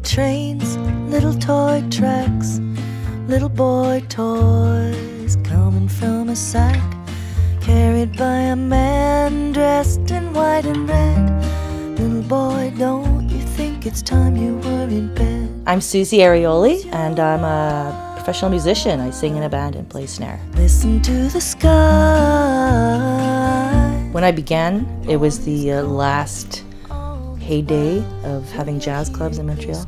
Trains, little toy tracks, little boy toys coming from a sack, carried by a man dressed in white and red. Little boy, don't you think it's time you were in bed? I'm Susie Arioli, and I'm a professional musician. I sing in a band and play snare. Listen to the sky. When I began, it was the uh, last heyday of having jazz clubs in Montreal.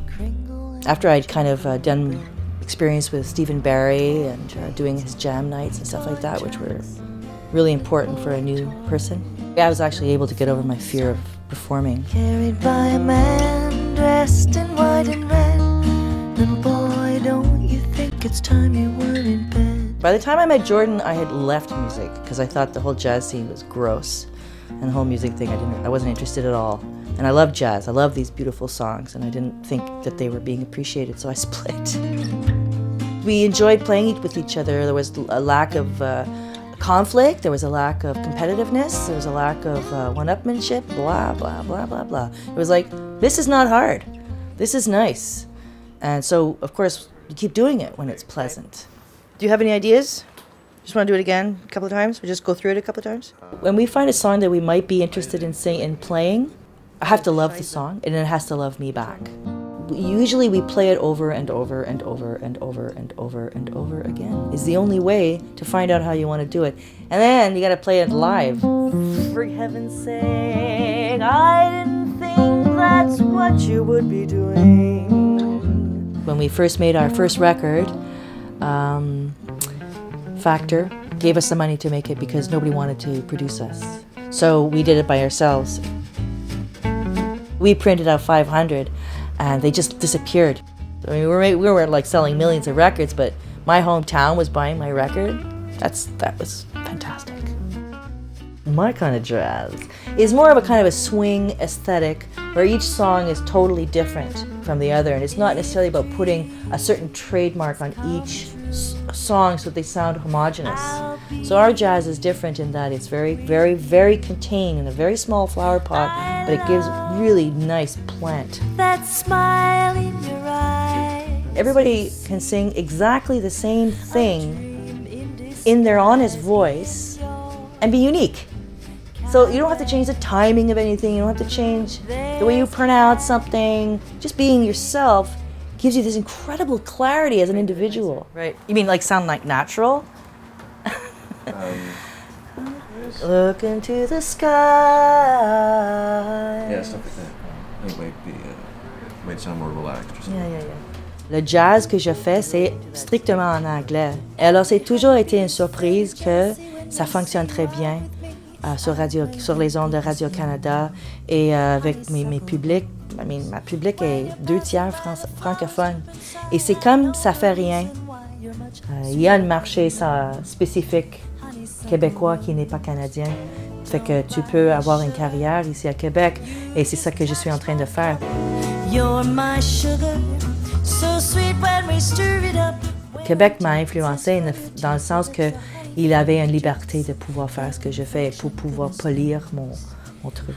After I'd kind of uh, done experience with Stephen Barry and uh, doing his jam nights and stuff like that, which were really important for a new person, I was actually able to get over my fear of performing. Carried by a man dressed in white and red. Little boy, don't you think it's time you were in bed? By the time I met Jordan, I had left music because I thought the whole jazz scene was gross, and the whole music thing I didn't, I wasn't interested at all. And I love jazz. I love these beautiful songs, and I didn't think that they were being appreciated, so I split. We enjoyed playing with each other. There was a lack of uh, conflict, there was a lack of competitiveness, there was a lack of uh, one upmanship, blah, blah, blah, blah, blah. It was like, this is not hard. This is nice. And so, of course, you keep doing it when it's pleasant. Do you have any ideas? Just want to do it again a couple of times, or just go through it a couple of times? When we find a song that we might be interested in singing and playing, I have to love the song, and it has to love me back. Usually, we play it over and over and over and over and over and over again. Is the only way to find out how you want to do it, and then you got to play it live. For heaven's sake, I didn't think that's what you would be doing. When we first made our first record, um, Factor gave us the money to make it because nobody wanted to produce us. So we did it by ourselves. We printed out 500 and they just disappeared. I mean, we were, we were like selling millions of records, but my hometown was buying my record. That's, that was fantastic. My kind of jazz is more of a kind of a swing aesthetic where each song is totally different from the other, and it's not necessarily about putting a certain trademark on each song so they sound homogenous. So our jazz is different in that it's very, very, very contained in a very small flower pot, but it gives really nice plant. That smile in your eye. Everybody can sing exactly the same thing in their honest voice and be unique. So you don't have to change the timing of anything, you don't have to change the way you pronounce something. Just being yourself gives you this incredible clarity as an individual. Right. You mean like sound like natural? Um, Look into the sky. yeah, stuff like that. It might be, uh, might sound more relaxed or something. Yeah, yeah, yeah. Le jazz que je fais, c'est strictement en anglais. Alors, c'est toujours été une surprise que ça fonctionne très bien euh, sur, radio, sur les ondes de Radio-Canada et euh, avec mes, mes publics. I mean, ma public est deux tiers francophone. Et c'est comme ça fait rien. Euh, Il y a un marché ça, spécifique québécois qui n'est pas canadien. Fait que tu peux avoir une carrière ici à Québec et c'est ça que je suis en train de faire. Québec m'a influencé dans le sens que il avait une liberté de pouvoir faire ce que je fais pour pouvoir polir mon, mon truc.